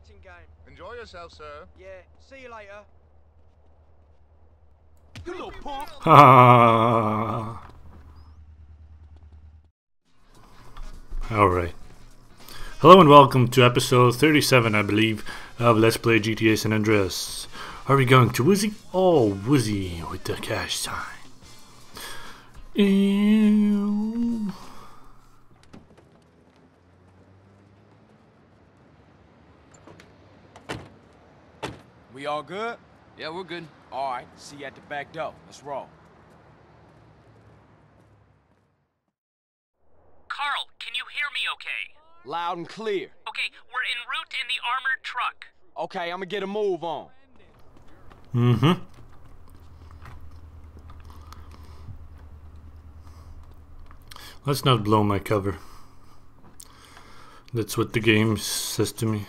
acting game. Enjoy yourself, sir. Yeah, see you later. You little punk. Ah. Alright. Hello and welcome to episode 37, I believe, of Let's Play GTA San Andreas. Are we going to Woozy? Oh, Woozy with the cash sign. Ew. We all good? Yeah, we're good. All right, see you at the back door. Let's roll. Carl, can you hear me okay? Loud and clear. Okay, we're en route in the armored truck. Okay, I'm gonna get a move on. Mm-hmm. Let's not blow my cover. That's what the game says to me.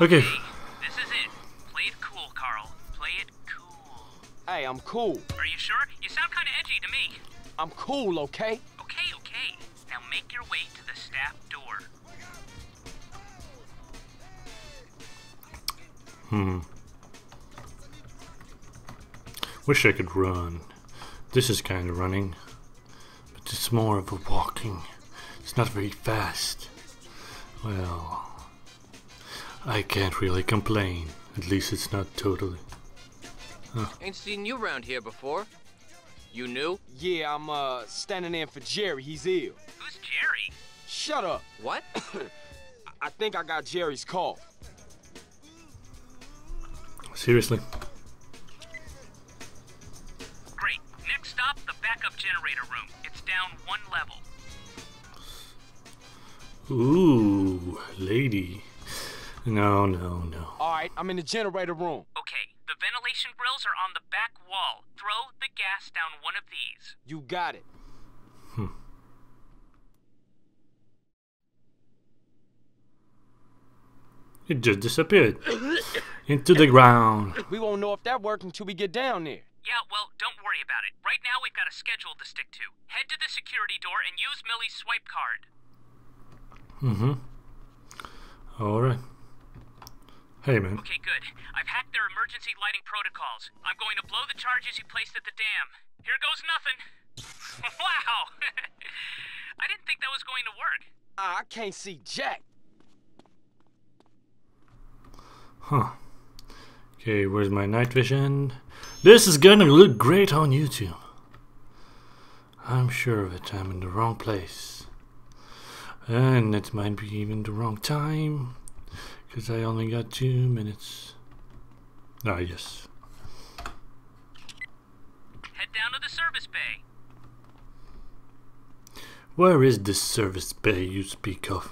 Okay. This is it. Play it cool, Carl. Play it cool. Hey, I'm cool. Are you sure? You sound kind of edgy to me. I'm cool, okay? Okay, okay. Now make your way to the staff door. Hmm. Wish I could run. This is kind of running, but it's more of a walking. It's not very fast. Well, I can't really complain. At least it's not totally. Ain't seen you around here before. You new? Yeah, I'm uh standing in for Jerry. He's ill. Who's Jerry? Shut up. What? I think I got Jerry's call. Seriously. Great. Next stop, the backup generator room. It's down one level. Ooh, lady. No, no, no. All right, I'm in the generator room. Okay, the ventilation grills are on the back wall. Throw the gas down one of these. You got it. Hmm. It just disappeared into the ground. We won't know if that worked until we get down there. Yeah, well, don't worry about it. Right now, we've got a schedule to stick to. Head to the security door and use Millie's swipe card. Mm-hmm. All right. Hey, man. Okay, good. I've hacked their emergency lighting protocols. I'm going to blow the charges you placed at the dam. Here goes nothing. wow! I didn't think that was going to work. Ah, I can't see Jack. Huh. Okay, where's my night vision? This is gonna look great on YouTube. I'm sure of it. I'm in the wrong place. And it might be even the wrong time. Because I only got two minutes. Ah, yes. Head down to the service bay. Where is this service bay you speak of?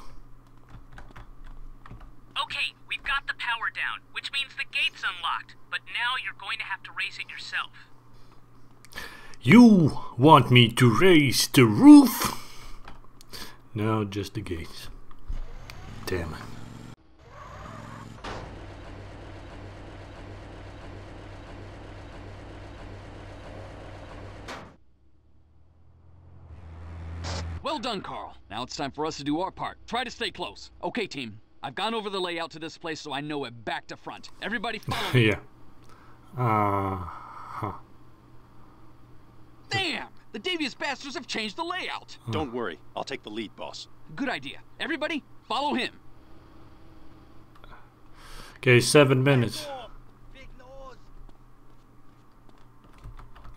Okay, we've got the power down, which means the gate's unlocked. But now you're going to have to raise it yourself. You want me to raise the roof? No, just the gates. Damn it. Well done, Carl. Now it's time for us to do our part. Try to stay close. Okay, team. I've gone over the layout to this place so I know it back to front. Everybody follow me. yeah. Uh huh. Damn! The devious bastards have changed the layout. Don't worry, I'll take the lead, boss. Good idea. Everybody, follow him. Okay, seven minutes.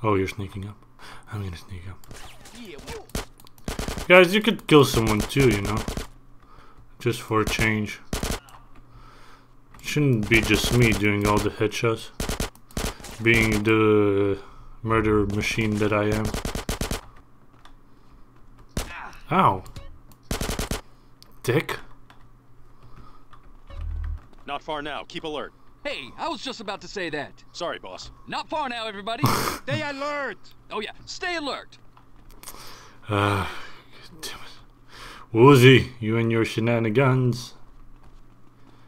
Oh, you're sneaking up. I'm gonna sneak up. Yeah, Guys, you could kill someone too, you know? Just for a change. Shouldn't be just me doing all the headshots. Being the murder machine that I am. Ow. Dick. Not far now, keep alert. Hey, I was just about to say that. Sorry, boss. Not far now, everybody. Stay alert! oh yeah, stay alert. Uh, damn it. Woozy, you and your shenanigans.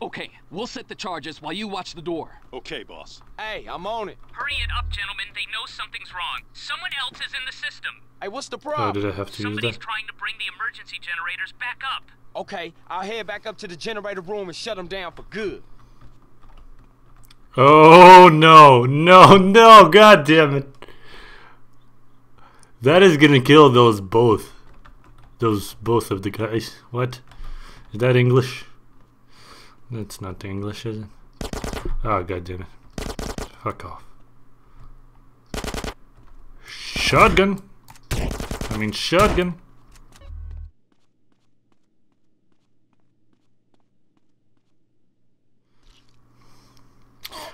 Okay, we'll set the charges while you watch the door. Okay, boss. Hey, I'm on it. Hurry it up, gentlemen. They know something's wrong. Someone else is in the system. Hey, what's the problem? Oh, problem? did I have to use Somebody's that? trying to bring the emergency generators back up. Okay, I'll head back up to the generator room and shut them down for good. Oh no, no, no, god damn it. That is gonna kill those both. Those both of the guys. What? Is that English? That's not English, is it? Ah, oh god damn it. Fuck off. Shotgun! I mean shotgun!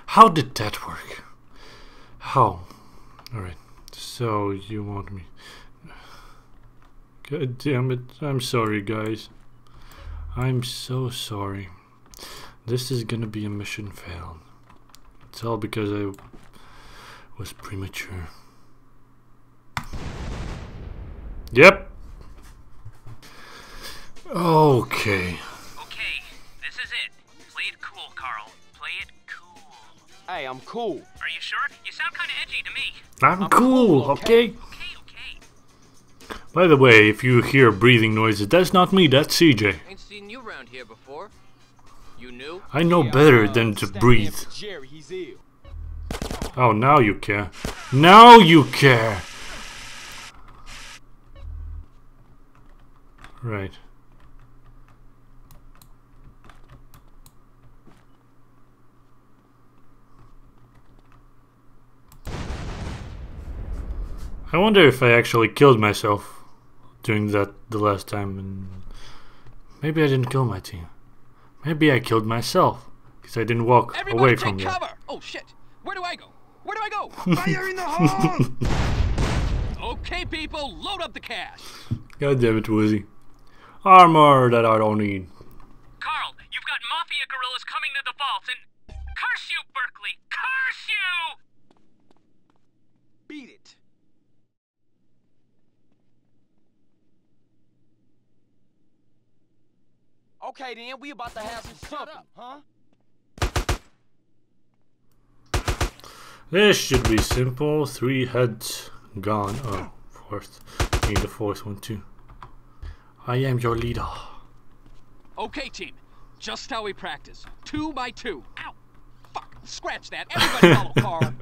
How did that work? How? Alright, so you want me. God damn it. I'm sorry, guys. I'm so sorry. This is gonna be a mission failed. It's all because I was premature. Yep. Okay. Okay, this is it. Play it cool, Carl. Play it cool. Hey, I'm cool. Are you sure? You sound kind of edgy to me. I'm, I'm cool, cool, okay? okay? Okay, okay. By the way, if you hear breathing noises, that's not me, that's CJ. Ain't seen you around here before. You knew? I know Yeah, better uh, than to breathe. Jerry, he's ill. Oh, now you care. Now you care! Right. I wonder if I actually killed myself doing that the last time and maybe I didn't kill my team. Maybe I killed myself because I didn't walk Everybody away take from you. cover! Oh shit! Where do I go? Where do I go? Fire in the hole! okay, people, load up the cash. God damn it, Woozy. Armor that I don't need. Carl, you've got mafia gorillas coming to the vault and. Curse you, Berkley! Curse you! Okay then, we about to have some something, huh? This should be simple. Three heads gone. Oh, fourth. Need the fourth one too. I am your leader. Okay, team, just how we practice. Two by two. Ow! Fuck! Scratch that. Everybody follow Carl.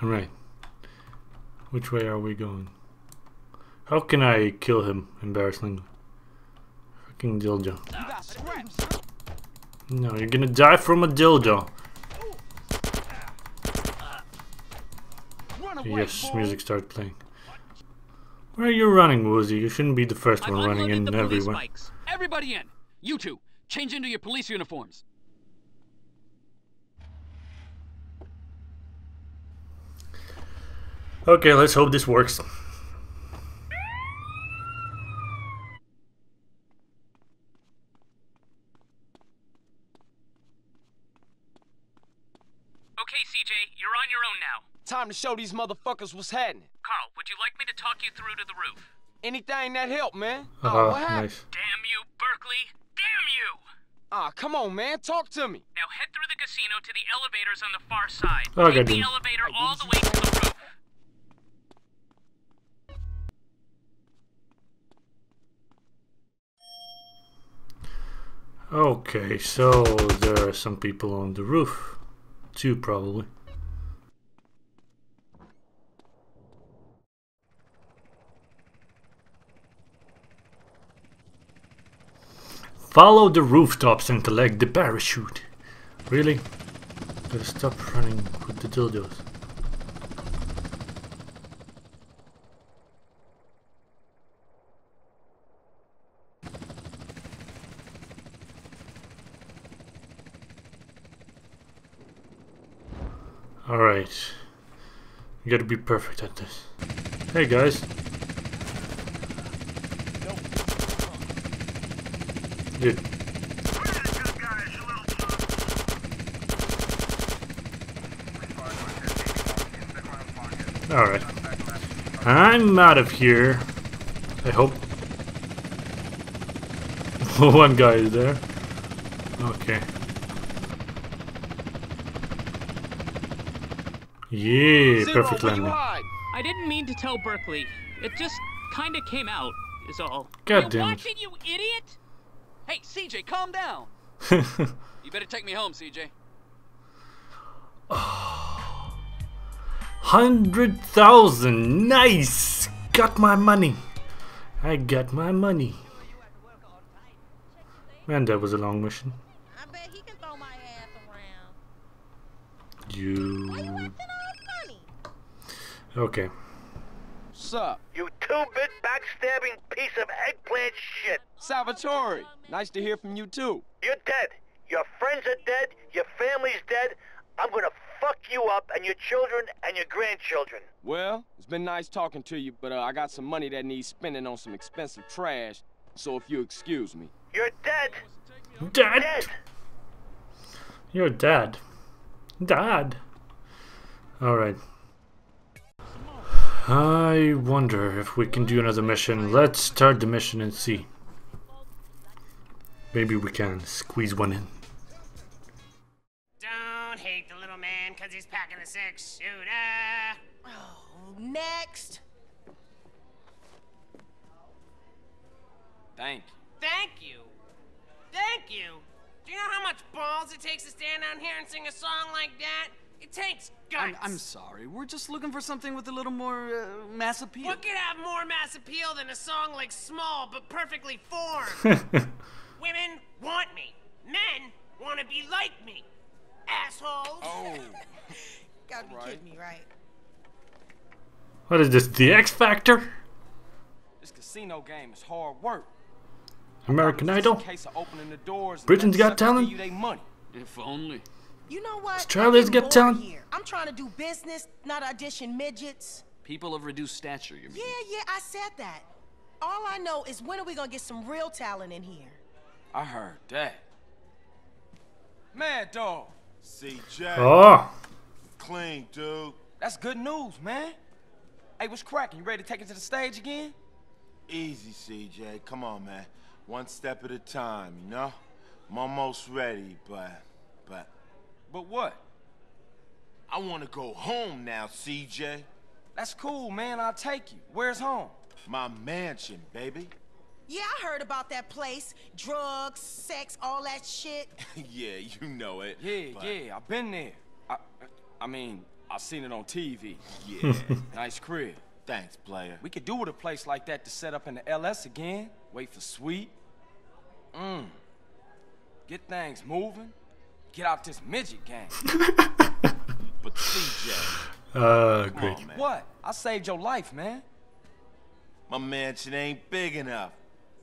Alright. Which way are we going? How can I kill him embarrassingly? Fucking dildo. You got scraps. No, you're gonna die from a dildo. Yes, music started playing. Where are you running, Woozy? You shouldn't be the 1st I've one running in the everywhere. bikes. Everybody in. You two, change into your police uniforms. Okay, let's hope this works. Okay, you're on your own now. Time to show these motherfuckers what's happening. Carl, would you like me to talk you through to the roof? Anything that help, man. oh, Uh, what happened? nice. Damn you, Berkley! Damn you! Ah, come on, man. Talk to me. Now head through the casino to the elevators on the far side. Oh, Take the elevator all the way to the roof. Okay, so there are some people on the roof. Two, probably. Follow the rooftops and collect the parachute. Really? Gotta stop running with the dildos. Alright. You gotta be perfect at this. Hey guys. Dude. Alright. I'm out of here. I hope. One guy is there. Okay. Yeah, Zero, perfect landing. I didn't mean to tell Berkley. It just kinda came out, is all. God damn watch it, you idiot! Hey, CJ, calm down. You better take me home, CJ. Hundred thousand! Nice! Got my money. I got my money. Man, that was a long mission. I bet he can throw my ass around. Why you You. acting all funny? Okay. What's up? You two-bit backstabbing piece of eggplant shit. Salvatore. Nice to hear from you too. You're dead. Your friends are dead. Your family's dead. I'm gonna fuck you up and your children and your grandchildren. Well, it's been nice talking to you, but uh, I got some money that needs spending on some expensive trash. So if you excuse me. You're dead. Dad! Dead. You're dad. Dad! Alright. I wonder if we can do another mission. Let's start the mission and see. Maybe we can squeeze one in. Don't hate the little man because he's packing a six shooter. Oh, next. Thank you. Thank you. Thank you. Do you know how much balls it takes to stand down here and sing a song like that? It takes guts. I'm, I'm sorry. We're just looking for something with a little more uh, mass appeal. What could have more mass appeal than a song like Small but perfectly formed? Women want me. Men want to be like me. Assholes. Oh. Gotta be kidding me, right? What is this? The X Factor? This casino game is hard work. American It's just a Idol? case of opening the doors and Britain's Got Talent? You they money. If only. You know what? Australia's I'm Got getting Talent? Here. I'm trying to do business, not audition midgets. People of reduced stature, you mean? Yeah, yeah, I said that. All I know is when are we gonna get some real talent in here? I heard that. Mad dog. CJ. Oh! Clean, dude. That's good news, man. Hey, what's cracking? You ready to take it to the stage again? Easy, CJ. Come on, man. One step at a time, you know? I'm almost ready, but... But... But what? I want to go home now, CJ. That's cool, man. I'll take you. Where's home? My mansion, baby. Yeah, I heard about that place. Drugs, sex, all that shit. yeah, you know it. Yeah, but- yeah. I've been there. I, I mean, I've seen it on TV. Yeah. Nice crib. Thanks, player. We could do with a place like that to set up in the LS again. Wait for sweet. Mmm. Get things moving. Get out this midget game. But CJ, Uh, come great. on, man. what? I saved your life, man. My mansion ain't big enough.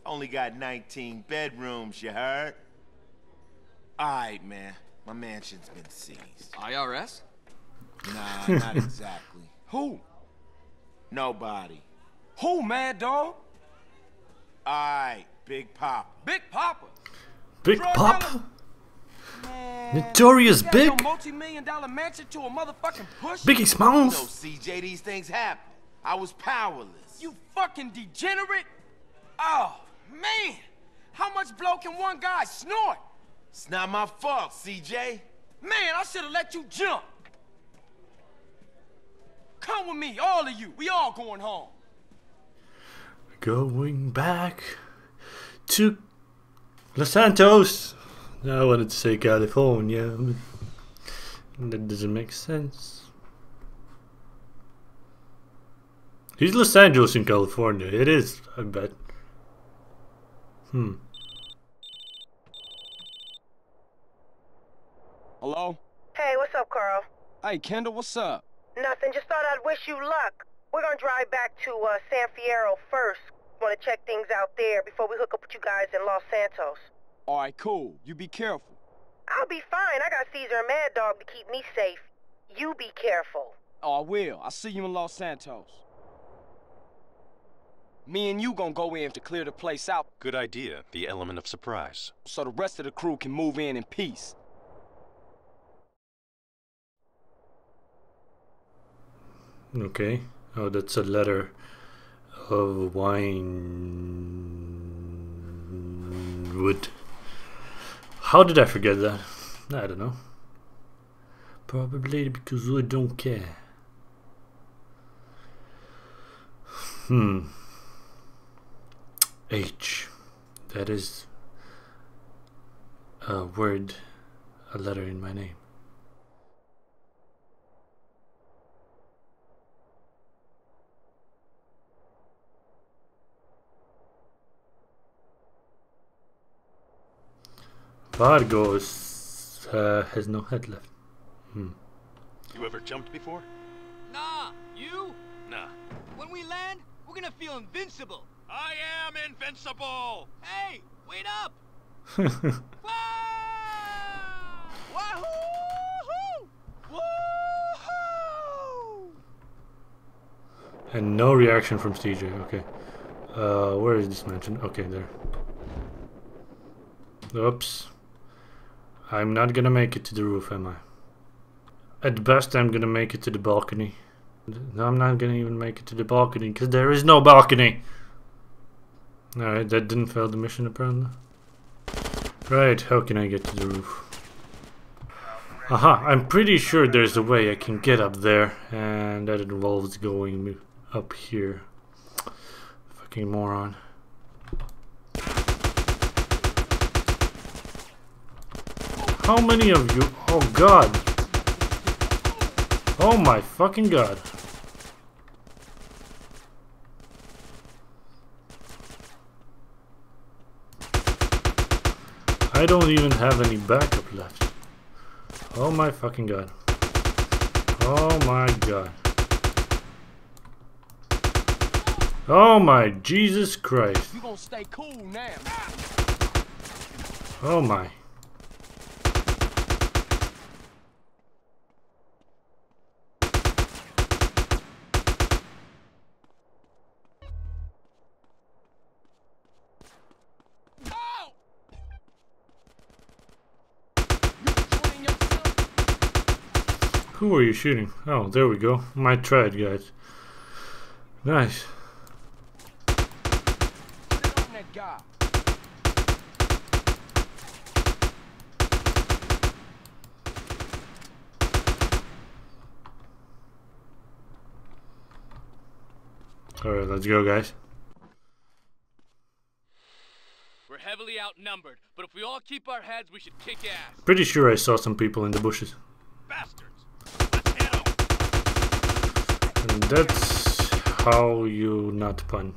Only got 19 bedrooms, you heard? Alright, man. My mansion's been seized. IRS? Nah, not exactly. Who? Nobody. Who, Mad Dog? Alright, Big Papa. Big Papa. Big Drug Pop? Dealer? Man, Notorious you got Big? Your multi-million dollar mansion to a motherfucking push? Biggie You know, Smalls? CJ, these things happen. I was powerless. You fucking degenerate? Oh, man. How much blow can one guy snort? It's not my fault, CJ. Man, I should have let you jump. Come with me, all of you. We all going home. Going back to Los Santos. I wanted to say California, but that doesn't make sense. He's Los Angeles in California. It is, I bet. Hmm. Hello? Hey, what's up, Carl? Hey, Kendl, what's up? Nothing. Just thought I'd wish you luck. We're gonna drive back to uh, San Fierro first. Want to check things out there before we hook up with you guys in Los Santos. All right, cool. You be careful. I'll be fine. I got Cesar and Mad Dog to keep me safe. You be careful. Oh, I will. I'll see you in Los Santos. Me and you gonna go in to clear the place out Good idea. The element of surprise. so the rest of the crew can move in in peace. Okay. Oh, that's a letter of wine wood. How did I forget that? I don't know. Probably because I don't care. Hmm. H. That is a word, a letter in my name. Vargos uh, has no head left. Hmm. You ever jumped before? Nah, you? Nah. When we land, we're gonna feel invincible. I am invincible! Hey, wait up! and no reaction from CJ. Okay. Uh, where is this mansion? Okay, there. Oops. I'm not gonna make it to the roof, am I? At best, I'm gonna make it to the balcony. No, I'm not gonna even make it to the balcony, because there is no balcony! Alright, that didn't fail the mission, apparently. Right, how can I get to the roof? Aha, I'm pretty sure there's a way I can get up there, and that involves going up here. Fucking moron. How many of you? Oh god. Oh my fucking god. I don't even have any backup left. Oh my fucking god. Oh my god. Oh my Jesus Christ. You gonna stay cool now. Oh my. Who are you shooting? Oh, there we go. Might try it, guys. Nice. Alright, let's go, guys. We're heavily outnumbered, but if we all keep our heads, we should kick ass. Pretty sure I saw some people in the bushes. Bastards! And that's how you not pun.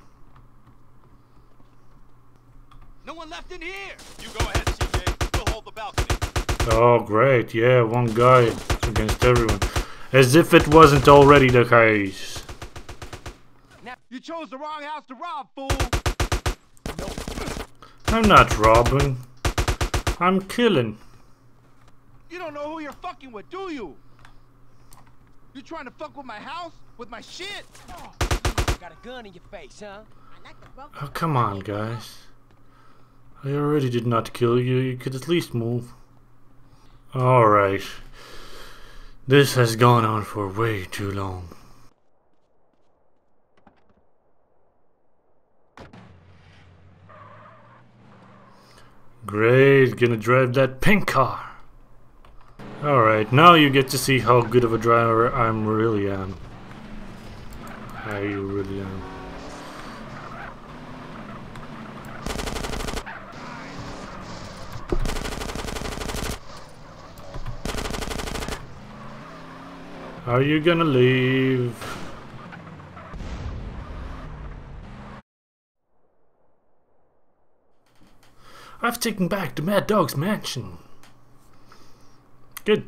No one left in here! You go ahead, CJ. We'll hold the balcony. Oh, great. Yeah, one guy against everyone. As if it wasn't already the case. You chose the wrong house to rob, fool! I'm not robbing. I'm killing. You don't know who you're fucking with, do you? You trying to fuck with my house? With my shit? Oh, got a gun in your face, huh? Oh, come on, guys. I already did not kill you. You could at least move. Alright. This has gone on for way too long. Great, gonna drive that pink car. Alright, now you get to see how good of a driver I am really am. I really am. Are you gonna leave? I've taken back the Mad Dog's mansion. Good.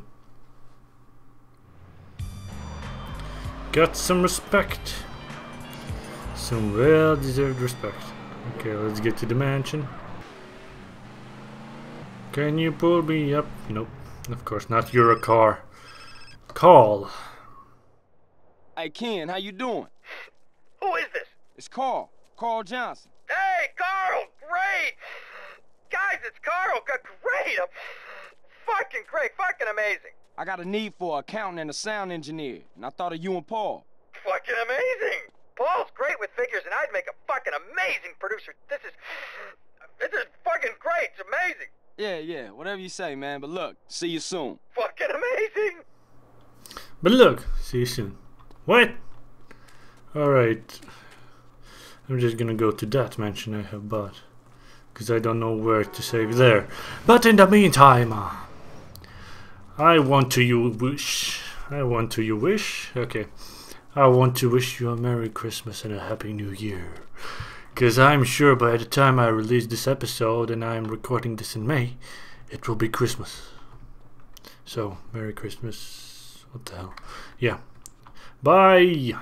Got some respect. Some well deserved respect. Okay, let's get to the mansion. Can you pull me up? Nope. Of course not. You're a car. Call. Hey, Ken, how you doing? Who is this? It's Carl. Carl Johnson. Hey, Carl! Great! Guys, it's Carl! G- Great! I'm fucking great! Fucking amazing! I got a need for an accountant and a sound engineer, and I thought of you and Paul. Fucking amazing! Paul's great with figures, and I'd make a fucking amazing producer. This is... This is fucking great! It's amazing! Yeah, yeah, whatever you say, man. But look, see you soon. Fucking amazing! But look, see you soon. What? Alright. I'm just gonna go to that mansion I have bought. Because I don't know where to save there. But in the meantime, uh, I want to you wish. I want to you wish. Okay. I want to wish you a Merry Christmas and a Happy New Year. Because I'm sure by the time I release this episode and I'm recording this in May, it will be Christmas. So, Merry Christmas. What the hell? Yeah. Bye.